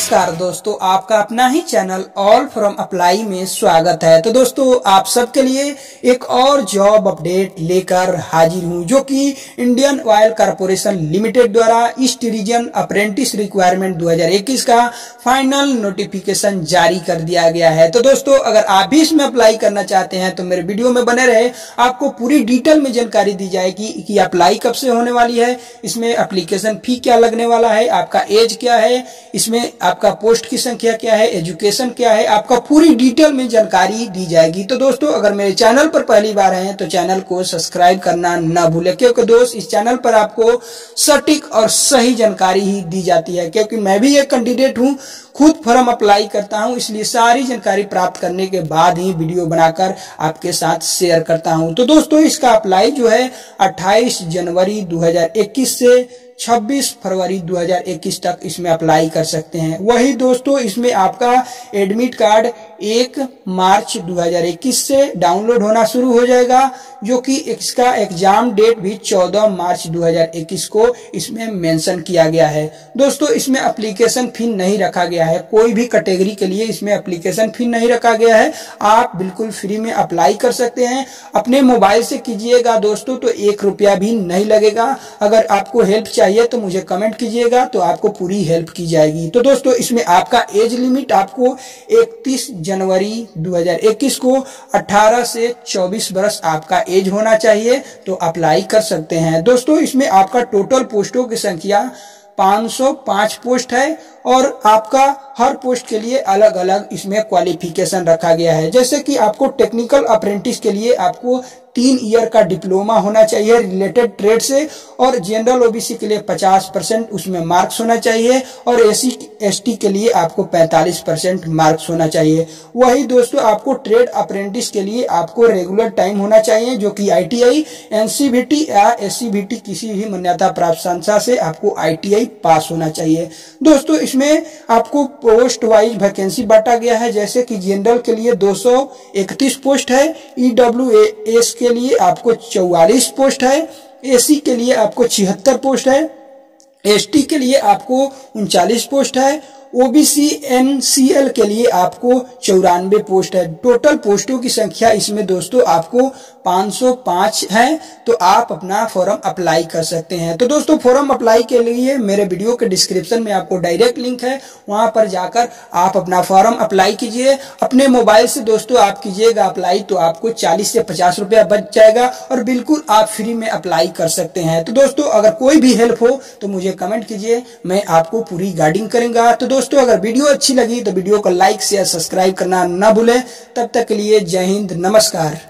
नमस्कार दोस्तों, आपका अपना ही चैनल ऑल फ्रॉम अप्लाई में स्वागत है। तो दोस्तों, आप सबके लिए एक और जॉब अपडेट लेकर हाजिर हूँ, जो कि इंडियन ऑयल कारपोरेशन लिमिटेड द्वारा ईस्ट रीजन अप्रेंटिस रिक्वायरमेंट 2021 का फाइनल नोटिफिकेशन जारी कर दिया गया है। तो दोस्तों, अगर आप भी इसमें अप्लाई करना चाहते हैं तो मेरे वीडियो में बने रहे। आपको पूरी डिटेल में जानकारी दी जाएगी कि अप्लाई कब से होने वाली है, इसमें अप्लीकेशन फ़ी क्या लगने वाला है, आपका एज क्या है, इसमें आपका पोस्ट की संख्या क्या है, एजुकेशन क्या है, आपका पूरी डिटेल में जानकारी दी जाएगी। तो दोस्तों, अगर मेरे चैनल पर पहली बार हैं तो चैनल को सब्सक्राइब करना न भूले, क्योंकि दोस्त, इस चैनल पर आपको सटीक और सही जानकारी ही दी जाती है, क्योंकि मैं भी एक कैंडिडेट हूँ, खुद फॉर्म अप्लाई करता हूँ, इसलिए सारी जानकारी प्राप्त करने के बाद ही वीडियो बनाकर आपके साथ शेयर करता हूँ। तो दोस्तों, इसका अप्लाई जो है 28 जनवरी 2021 से 26 फरवरी 2021 तक इसमें अप्लाई कर सकते हैं। वही दोस्तों, इसमें आपका एडमिट कार्ड एक मार्च 2021 से डाउनलोड होना शुरू हो जाएगा, जो कि इसका एग्ज़ाम डेट भी 14 मार्च 2021 को इसमें मेंशन किया गया है। दोस्तों, इसमें एप्लीकेशन फ़ी नहीं रखा गया है। कोई भी कैटेगरी के लिए इसमें एप्लीकेशन फ़ी नहीं रखा गया है। आप बिल्कुल फ्री में अप्लाई कर सकते हैं। अपने मोबाइल से कीजिएगा दोस्तों तो एक रुपया भी नहीं लगेगा। अगर आपको हेल्प चाहिए तो मुझे कमेंट कीजिएगा तो आपको पूरी हेल्प की जाएगी। तो दोस्तों, इसमें आपका एज लिमिट आपको इकतीस जनवरी 2021 को 18 से 24 वर्ष आपका एज होना चाहिए तो अप्लाई कर सकते हैं। दोस्तों, इसमें आपका टोटल पोस्टों की संख्या 505 पोस्ट है और आपका हर पोस्ट के लिए अलग अलग इसमें क्वालिफिकेशन रखा गया है। जैसे कि आपको टेक्निकल अप्रेंटिस के लिए आपको तीन ईयर का डिप्लोमा होना चाहिए रिलेटेड ट्रेड से, और जनरल ओबीसी के लिए 50 परसेंट उसमें मार्क्स होना चाहिए, और एस एसटी के लिए आपको 45 परसेंट मार्क्स होना चाहिए। वही दोस्तों, आपको ट्रेड अप्रेंटिस के लिए आपको रेगुलर टाइम होना चाहिए, जो कि आईटीआई एनसीबीटी या एससीबीटी किसी भी मान्यता प्राप्त संस्था से आपको आईटीआई पास होना चाहिए। दोस्तों, इसमें आपको पोस्ट वाइज वैकेंसी बांटा गया है, जैसे कि जनरल के लिए 231 पोस्ट है ईडब्ल्यू एस के लिए आपको 44 पोस्ट है एसी के लिए आपको छिहत्तर पोस्ट है एसटी के लिए आपको उनचालीस पोस्ट है ओबीसी एनसीएल के लिए आपको चौरानवे पोस्ट है। टोटल पोस्टों की संख्या इसमें दोस्तों आपको 505 है तो आप अपना फॉर्म अप्लाई कर सकते हैं। तो दोस्तों फॉर्म अप्लाई के लिए मेरे वीडियो के डिस्क्रिप्शन में आपको डायरेक्ट लिंक है। वहाँ पर जाकर आप अपना फॉर्म अप्लाई कीजिए। अपने मोबाइल से दोस्तों आप कीजिएगा अप्लाई तो आपको चालीस से पचास रुपया बच जाएगा और बिल्कुल आप फ्री में अप्लाई कर सकते हैं। तो दोस्तों अगर कोई भी हेल्प हो तो मुझे कमेंट कीजिए। मैं आपको पूरी गाइडिंग करूँगा। तो दोस्तों, अगर वीडियो अच्छी लगी तो वीडियो को लाइक शेयर सब्सक्राइब करना ना भूलें। तब तक के लिए जय हिंद, नमस्कार।